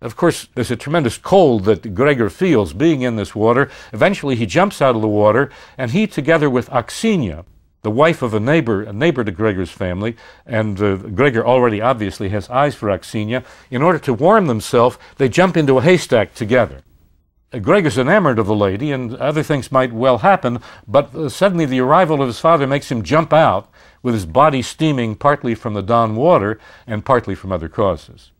Of course, there's a tremendous cold that Gregor feels being in this water. Eventually, he jumps out of the water, and he, together with Aksinia, the wife of a neighbor, a neighbor to Gregor's family, and uh, Gregor already obviously has eyes for Aksinia. In order to warm themselves, they jump into a haystack together. Uh, Gregor's enamored of the lady, and other things might well happen, but uh, suddenly the arrival of his father makes him jump out with his body steaming partly from the Don water and partly from other causes.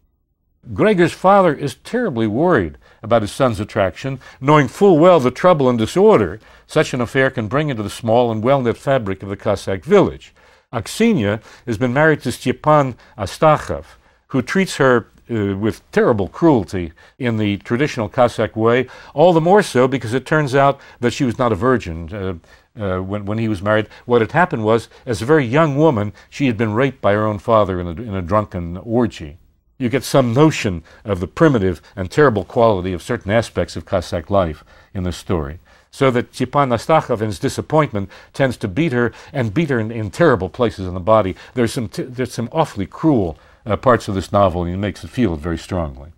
Gregor's father is terribly worried about his son's attraction, knowing full well the trouble and disorder such an affair can bring into the small and well knit fabric of the Cossack village. Aksinia has been married to Stepan Astakhov, who treats her uh, with terrible cruelty in the traditional Cossack way, all the more so because it turns out that she was not a virgin. Uh, uh, when, when he was married, what had happened was, as a very young woman, she had been raped by her own father in a, in a drunken orgy you get some notion of the primitive and terrible quality of certain aspects of Cossack life in this story. So that Stepan Astakhov, in his disappointment, tends to beat her and beat her in, in terrible places in the body. There's some, there's some awfully cruel uh, parts of this novel, and he makes it feel very strongly.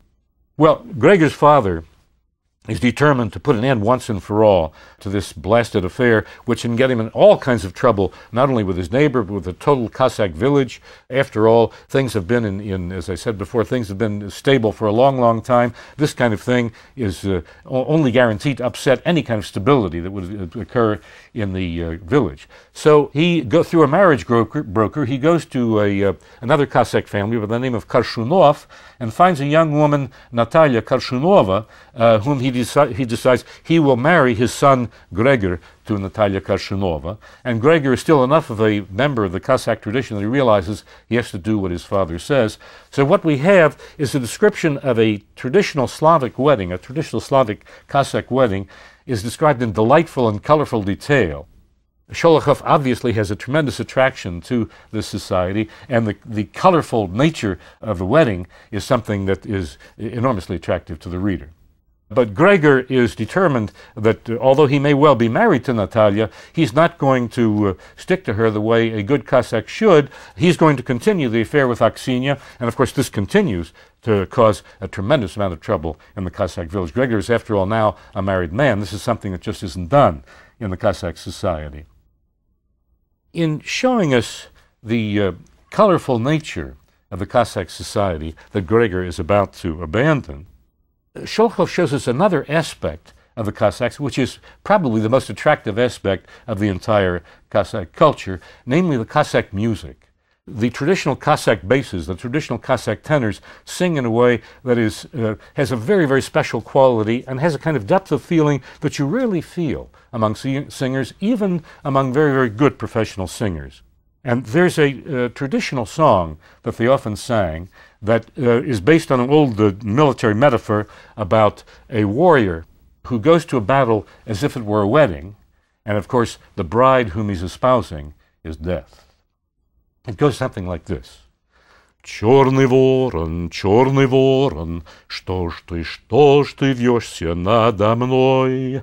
Well, Gregor's father is determined to put an end once and for all to this blasted affair, which can get him in all kinds of trouble, not only with his neighbor, but with the total Cossack village. After all, things have been, in, in as I said before, things have been stable for a long, long time. This kind of thing is uh, only guaranteed to upset any kind of stability that would uh, occur in the uh, village. So he go through a marriage broker, broker he goes to a, uh, another Cossack family by the name of Korshunov and finds a young woman, Natalia Korshunova, uh, whom he, deci- he decides he will marry his son Gregor to Natalia Korshunova. And Gregor is still enough of a member of the Cossack tradition that he realizes he has to do what his father says. So what we have is a description of a traditional Slavic wedding, a traditional Slavic Cossack wedding, is described in delightful and colorful detail. Sholokhov obviously has a tremendous attraction to this society, and the, the colorful nature of the wedding is something that is enormously attractive to the reader. But Gregor is determined that uh, although he may well be married to Natalia, he's not going to uh, stick to her the way a good Cossack should. He's going to continue the affair with Aksinia, and of course, this continues to cause a tremendous amount of trouble in the Cossack village. Gregor is, after all, now a married man. This is something that just isn't done in the Cossack society in showing us the uh, colorful nature of the Cossack society that Gregor is about to abandon, Sholokhov shows us another aspect of the Cossacks, which is probably the most attractive aspect of the entire Cossack culture, namely the Cossack music. The traditional Cossack basses, the traditional Cossack tenors, sing in a way that is, uh, has a very, very special quality and has a kind of depth of feeling that you rarely feel among singers, even among very, very good professional singers. And there's a uh, traditional song that they often sang that uh, is based on an old uh, military metaphor about a warrior who goes to a battle as if it were a wedding, and of course, the bride whom he's espousing is death. It goes something like this. Черный ворон, черный ворон, что ж ты, что ж ты вьешься надо мной?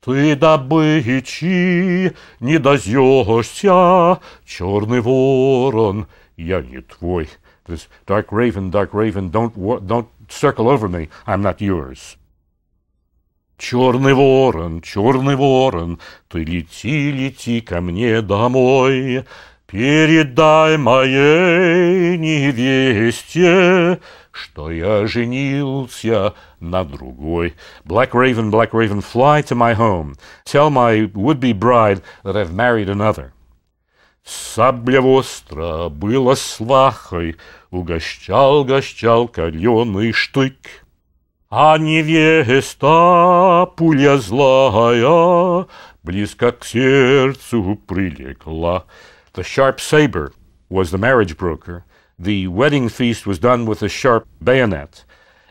Ты добычи не дождешься, черный ворон, я не твой. This dark raven, dark raven, don't, don't circle over me, I'm not yours. Черный ворон, черный ворон, ты лети, лети ко мне домой. Передай моей невесте, что я женился на другой. Black raven, black raven, fly to my home. Tell my would-be bride that I've married another. Сабля востра была свахой, угощал, гощал каленый штык. А невеста, пуля злая, близко к сердцу прилегла. The sharp saber was the marriage broker, the wedding feast was done with a sharp bayonet,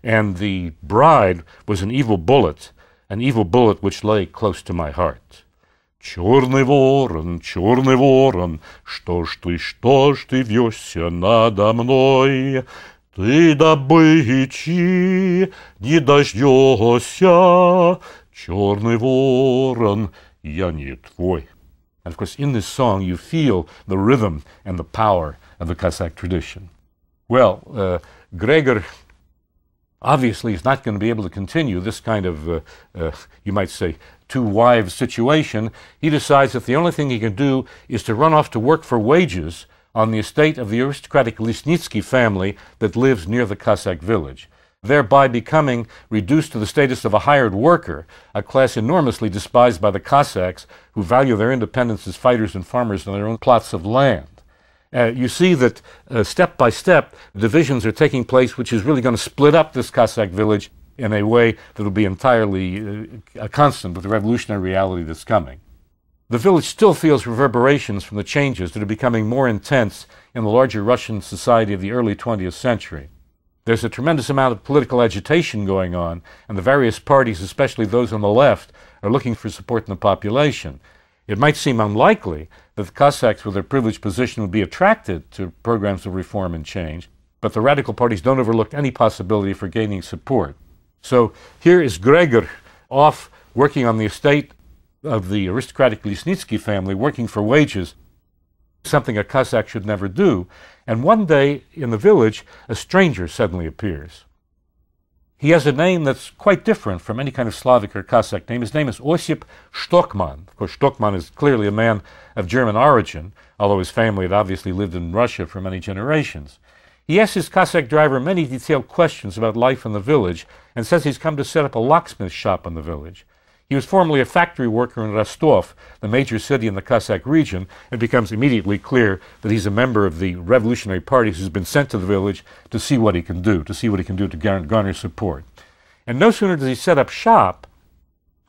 and the bride was an evil bullet, an evil bullet which lay close to my heart. Черный ворон, черный ворон, что ж ты, что ж ты вьешься надо мной? Ты добычи не дождешься, черный ворон, я не твой. And of course, in this song, you feel the rhythm and the power of the Cossack tradition. Well, uh, Gregor obviously is not going to be able to continue this kind of, uh, uh, you might say, two wives situation. He decides that the only thing he can do is to run off to work for wages on the estate of the aristocratic Lisnitsky family that lives near the Cossack village, thereby becoming reduced to the status of a hired worker, a class enormously despised by the Cossacks who value their independence as fighters and farmers on their own plots of land. Uh, you see that uh, step by step, divisions are taking place, which is really going to split up this Cossack village in a way that will be entirely uh, constant with the revolutionary reality that's coming. The village still feels reverberations from the changes that are becoming more intense in the larger Russian society of the early 20th century. There's a tremendous amount of political agitation going on, and the various parties, especially those on the left, are looking for support in the population. It might seem unlikely that the Cossacks, with their privileged position, would be attracted to programs of reform and change, but the radical parties don't overlook any possibility for gaining support. So here is Gregor off working on the estate of the aristocratic Lisnitsky family, working for wages, something a Cossack should never do. And one day in the village, a stranger suddenly appears. He has a name that's quite different from any kind of Slavic or Cossack name. His name is Osip Stockman. Of course, Stockman is clearly a man of German origin, although his family had obviously lived in Russia for many generations. He asks his Cossack driver many detailed questions about life in the village and says he's come to set up a locksmith shop in the village. He was formerly a factory worker in Rostov, the major city in the Cossack region. It becomes immediately clear that he's a member of the revolutionary Party who's been sent to the village to see what he can do, to see what he can do to garner support. And no sooner does he set up shop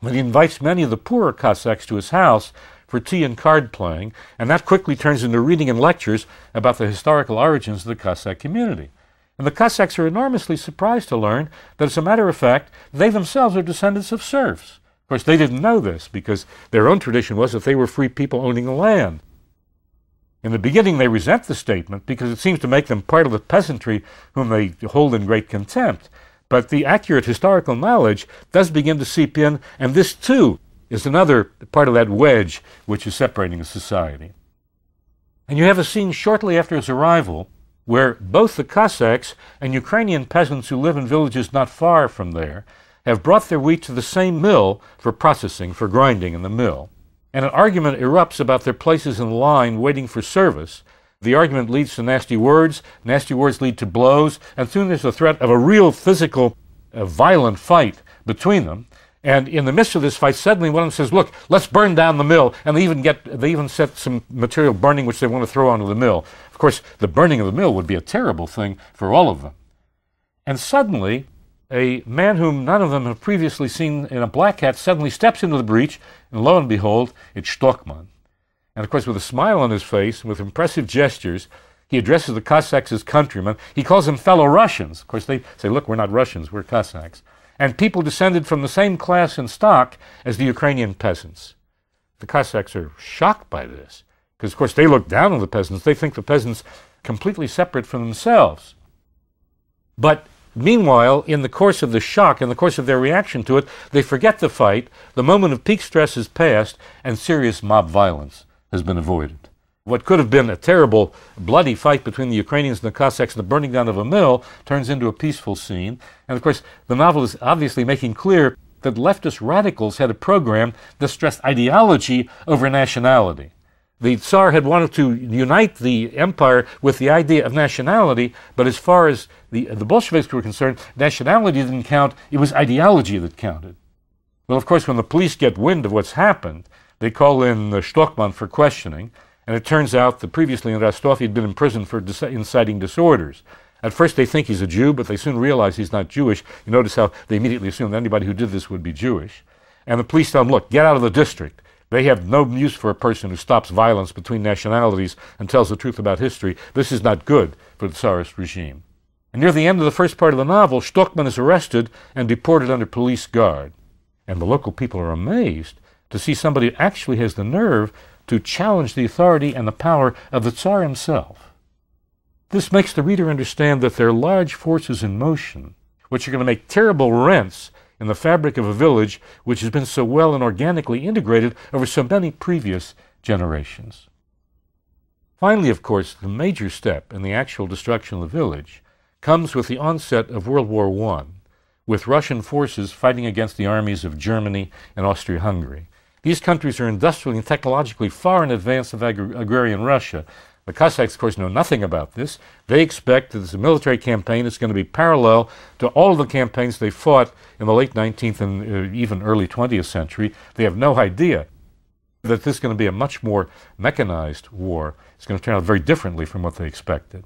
than he invites many of the poorer Cossacks to his house for tea and card playing, and that quickly turns into reading and lectures about the historical origins of the Cossack community. And the Cossacks are enormously surprised to learn that, as a matter of fact, they themselves are descendants of serfs course, they didn't know this because their own tradition was that they were free people owning the land. In the beginning, they resent the statement because it seems to make them part of the peasantry whom they hold in great contempt. But the accurate historical knowledge does begin to seep in, and this too is another part of that wedge which is separating a society. And you have a scene shortly after his arrival where both the Cossacks and Ukrainian peasants who live in villages not far from there have brought their wheat to the same mill for processing, for grinding in the mill. And an argument erupts about their places in line waiting for service. The argument leads to nasty words, nasty words lead to blows, and soon there's a threat of a real physical, uh, violent fight between them. And in the midst of this fight, suddenly one of them says, "Look, let's burn down the mill." And they even get they even set some material burning which they want to throw onto the mill. Of course, the burning of the mill would be a terrible thing for all of them. And suddenly, a man whom none of them have previously seen in a black hat suddenly steps into the breach, and lo and behold, it's Stockman. And of course, with a smile on his face, with impressive gestures, he addresses the Cossacks as countrymen. He calls them fellow Russians. Of course, they say, look, we're not Russians, we're Cossacks. And people descended from the same class and stock as the Ukrainian peasants. The Cossacks are shocked by this, because, of course, they look down on the peasants. They think the peasants completely separate from themselves. But Meanwhile, in the course of the shock, in the course of their reaction to it, they forget the fight, the moment of peak stress has passed, and serious mob violence has been avoided. What could have been a terrible, bloody fight between the Ukrainians and the Cossacks and the burning down of a mill turns into a peaceful scene. And of course, the novel is obviously making clear that leftist radicals had a program that stressed ideology over nationality. The Tsar had wanted to unite the empire with the idea of nationality, but as far as the, the Bolsheviks were concerned, nationality didn't count, it was ideology that counted. Well, of course, when the police get wind of what's happened, they call in uh, Stockman for questioning, and it turns out that previously in Rostov he'd been in prison for dis- inciting disorders. At first they think he's a Jew, but they soon realize he's not Jewish. You notice how they immediately assume that anybody who did this would be Jewish. And the police tell him, look, get out of the district. They have no use for a person who stops violence between nationalities and tells the truth about history. This is not good for the Tsarist regime. And near the end of the first part of the novel, Stockman is arrested and deported under police guard. And the local people are amazed to see somebody who actually has the nerve to challenge the authority and the power of the Tsar himself. This makes the reader understand that there are large forces in motion which are going to make terrible rents in the fabric of a village which has been so well and organically integrated over so many previous generations. Finally, of course, the major step in the actual destruction of the village comes with the onset of World War I. with Russian forces fighting against the armies of Germany and Austria-Hungary. These countries are industrially and technologically far in advance of agr agrarian Russia. The Cossacks, of course, know nothing about this. They expect that this military campaign is going to be parallel to all of the campaigns they fought in the late 19th and uh, even early 20th century. They have no idea that this is going to be a much more mechanized war. It's going to turn out very differently from what they expected.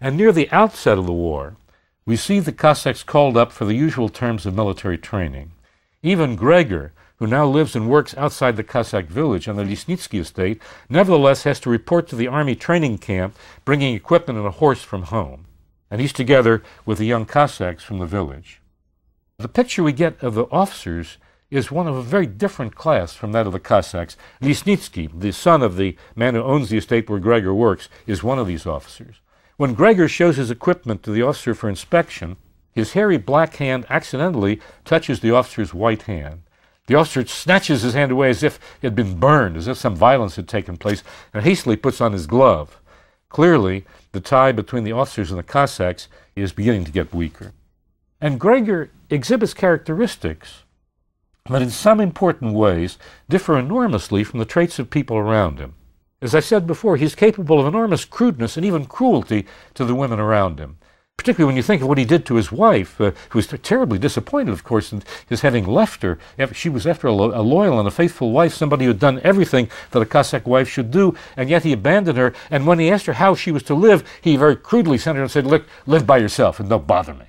And near the outset of the war, we see the Cossacks called up for the usual terms of military training. Even Gregor, who now lives and works outside the Cossack village on the Lisnitsky estate, nevertheless has to report to the army training camp, bringing equipment and a horse from home. And he's together with the young Cossacks from the village. The picture we get of the officers is one of a very different class from that of the Cossacks. Lisnitsky, the son of the man who owns the estate where Gregor works, is one of these officers. When Gregor shows his equipment to the officer for inspection, his hairy black hand accidentally touches the officer's white hand. The officer snatches his hand away as if it had been burned, as if some violence had taken place, and hastily puts on his glove. Clearly, the tie between the officers and the Cossacks is beginning to get weaker. And Gregor exhibits characteristics that in some important ways differ enormously from the traits of people around him. As I said before, he's capable of enormous crudeness and even cruelty to the women around him particularly when you think of what he did to his wife, uh, who was terribly disappointed, of course, in his having left her. She was, after a, a, loyal and a faithful wife, somebody who had done everything that a Cossack wife should do, and yet he abandoned her. And when he asked her how she was to live, he very crudely sent her and said, Look, live by yourself and don't bother me.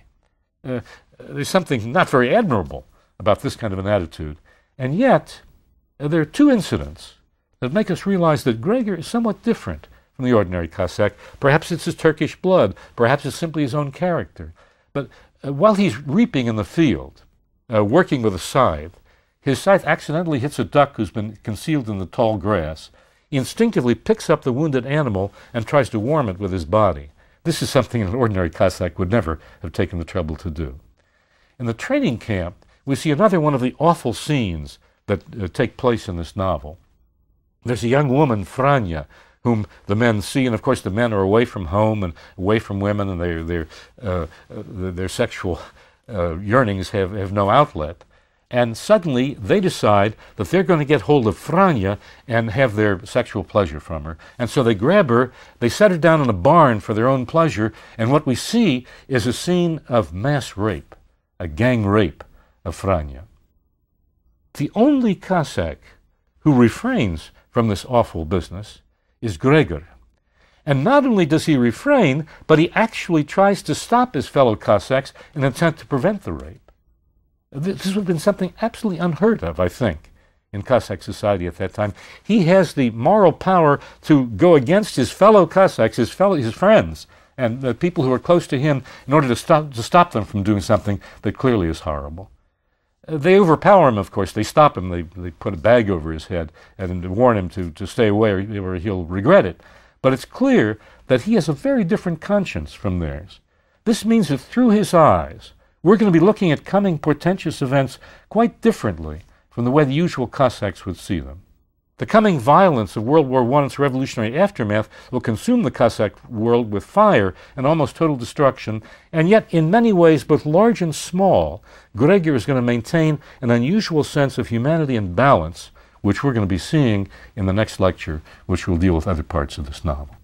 Uh, there's something not very admirable about this kind of an attitude. And yet, uh, there are two incidents that make us realize that Gregor is somewhat different from the ordinary Cossack. Perhaps it's his Turkish blood. Perhaps it's simply his own character. But uh, while he's reaping in the field, uh, working with a scythe, his scythe accidentally hits a duck who's been concealed in the tall grass. He instinctively picks up the wounded animal and tries to warm it with his body. This is something an ordinary Cossack would never have taken the trouble to do. In the training camp, we see another one of the awful scenes that uh, take place in this novel. There's a young woman, Franya, whom the men see, and of course the men are away from home and away from women, and their their uh, their sexual uh, yearnings have, have no outlet. And suddenly they decide that they're going to get hold of Franya and have their sexual pleasure from her. And so they grab her, they set her down in a barn for their own pleasure, and what we see is a scene of mass rape, a gang rape of Franya. The only Cossack who refrains from this awful business is Gregor. And not only does he refrain, but he actually tries to stop his fellow Cossacks in an attempt to prevent the rape. This would have been something absolutely unheard of, I think, in Cossack society at that time. He has the moral power to go against his fellow Cossacks, his fellow his friends, and the people who are close to him in order to stop, to stop them from doing something that clearly is horrible. They overpower him, of course. They stop him. They, they put a bag over his head and warn him to, to stay away or, or he'll regret it. But it's clear that he has a very different conscience from theirs. This means that through his eyes, we're going to be looking at coming portentous events quite differently from the way the usual Cossacks would see them. The coming violence of World War I and its revolutionary aftermath will consume the Cossack world with fire and almost total destruction, and yet, in many ways, both large and small, Gregor is going to maintain an unusual sense of humanity and balance, which we're going to be seeing in the next lecture, which will deal with other parts of this novel.